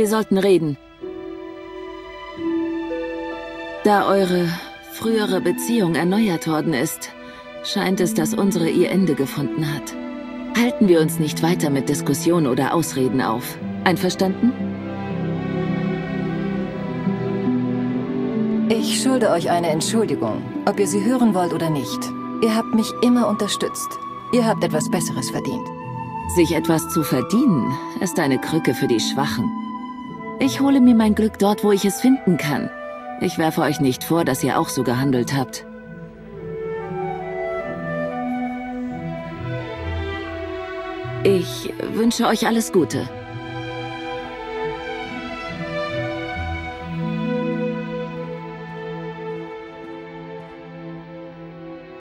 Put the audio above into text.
Wir sollten reden. Da eure frühere Beziehung erneuert worden ist, scheint es, dass unsere ihr Ende gefunden hat. Halten wir uns nicht weiter mit Diskussionen oder Ausreden auf. Einverstanden? Ich schulde euch eine Entschuldigung, ob ihr sie hören wollt oder nicht. Ihr habt mich immer unterstützt. Ihr habt etwas Besseres verdient. Sich etwas zu verdienen, ist eine Krücke für die Schwachen. Ich hole mir mein Glück dort, wo ich es finden kann. Ich werfe euch nicht vor, dass ihr auch so gehandelt habt. Ich wünsche euch alles Gute.